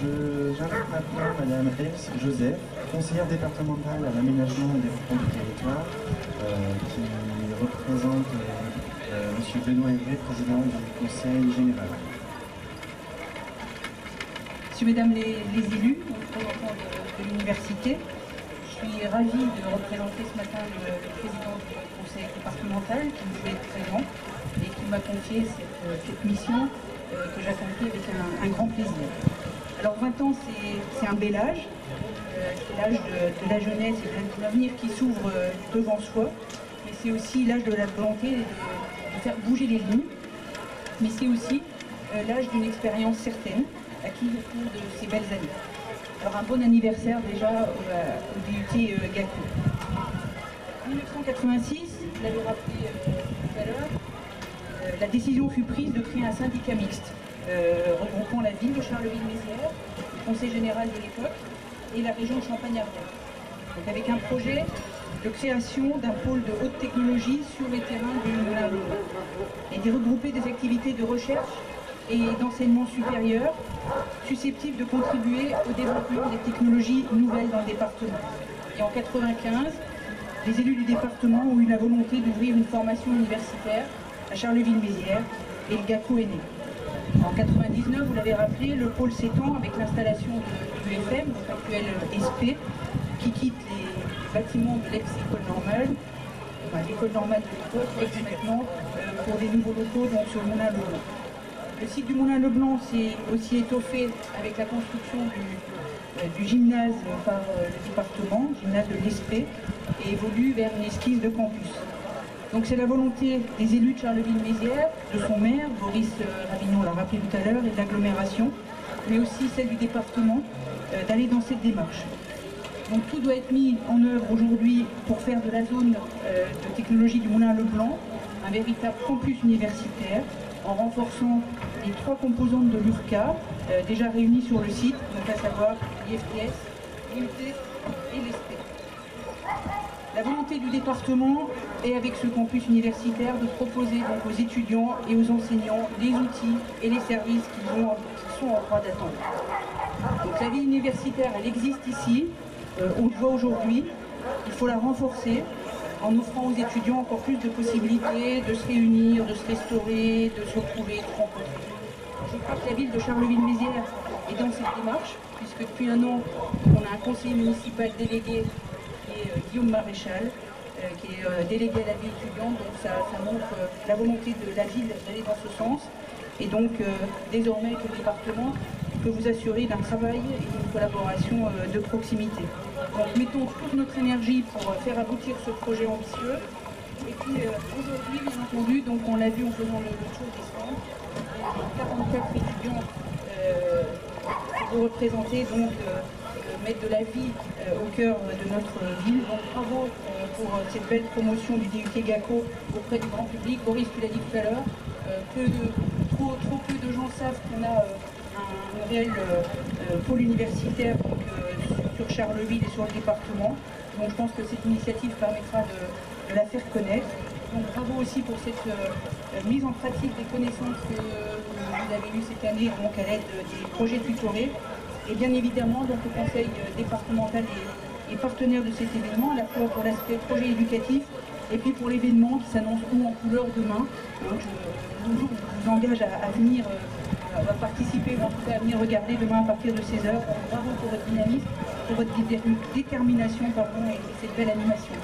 J'invite maintenant Madame Else Joseph, conseillère départementale à l'aménagement des développement du territoire, euh, qui représente euh, euh, Monsieur Benoît Hervé, président du Conseil général. Messieurs, Mesdames les, élus, représentants de, l'université, je suis ravie de représenter ce matin le, président du conseil départemental qui voulait être présent et qui m'a confié cette, mission que j'accomplis avec un grand plaisir. Alors 20 ans, c'est- un bel âge, euh, c'est l'âge de, la jeunesse et de l'avenir qui s'ouvre euh, devant soi, mais c'est aussi l'âge de la volonté de, faire bouger les lignes mais c'est aussi euh, l'âge d'une expérience certaine acquise au cours de ces belles années. Alors un bon anniversaire déjà au DUT GACO. En 1986, vous l'avez rappelé tout à l'heure, la décision fut prise de créer un syndicat mixte euh, regroupant la ville de Charleville-Mézières, le conseil général de l'époque et la région de Champagne-Ardenne. Avec un projet de création d'un pôle de haute technologie sur les terrains du Moulin et d'y regrouper des activités de recherche et d'enseignement supérieur susceptibles de contribuer au développement des technologies nouvelles dans le département. Et en 1995, les élus du département ont eu la volonté d'ouvrir une formation universitaire à Charleville-Mézières et le GACO est né. En 99, vous l'avez rappelé, le pôle s'étend avec l'installation de l'UFM, donc actuel SP, qui quitte les bâtiments de l'ex-école normale, l'école normale de l'époque, ex maintenant, euh, pour des nouveaux locaux donc, sur le Moulin Leblanc. Le site du Moulin Leblanc s'est aussi étoffé avec la construction du, euh, du gymnase par euh, le département, gymnase de l'ESP, et évolue vers une esquisse de campus. Donc c'est la volonté des élus de Charleville-Mézières, de son maire, Boris euh, Ravignon l'a rappelé tout à l'heure, et de l'agglomération, mais aussi celle du département, euh, d'aller dans cette démarche. Donc tout doit être mis en œuvre aujourd'hui pour faire de la zone euh, de technologie du Moulin Leblanc un véritable campus universitaire en renforçant les trois composantes de l'URCA déjà réunies sur le site, à savoir l'IFTS, l'IUT et l'ESP. La volonté du département est avec ce campus universitaire de proposer donc aux étudiants et aux enseignants les outils et les services qu'ils ont- qu'ils sont en droit d'attendre. Donc la vie universitaire, elle existe ici, euh, on le voit aujourd'hui, il faut la renforcer en offrant aux étudiants encore plus de possibilités de se réunir, de se restaurer, de se retrouver, de rencontrer. Je crois que la ville de Charleville-Mézières est dans cette démarche, puisque depuis un an, on a un conseiller municipal délégué Guillaume Maréchal, euh, qui est euh, délégué à la vie étudiante, donc ça, montre euh, la volonté de la ville d'aller dans ce sens. Et donc euh, désormais que le département peut vous assurer d'un travail et d'une collaboration euh, de proximité. Donc mettons toute notre énergie pour euh, faire aboutir ce projet ambitieux. Et puis euh, aujourd'hui, bien entendu, donc on l'a vu en faisant le, tour des a 44 étudiants euh, que vous représentez donc euh, euh, mettre de la vie euh, au cœur euh, de notre ville. Donc bravo euh, pour euh, cette belle promotion du DUT GACO auprès du grand public. Boris, tu l'as dit tout à l'heure, euh, peu trop, peu de gens savent qu'on a euh, un, réel euh, euh, pôle universitaire euh, sur Charleville et sur le département. Donc je pense que cette initiative permettra de, la faire connaître. Donc bravo aussi pour cette euh, euh, mise en pratique des connaissances que vous avez eues cette année donc à l'aide des projets tutorés. Et bien évidemment, donc, le conseil euh, départemental est, partenaire de cet événement, à la fois pour l'aspect projet éducatif et puis pour l'événement qui s'annonce haut en couleur demain. Donc, je, je vous engage à, venir euh, à participer, ou en tout cas à venir regarder demain à partir de 16h. Donc, bravo pour votre dynamisme, pour votre déter- détermination pardon, et cette belle animation.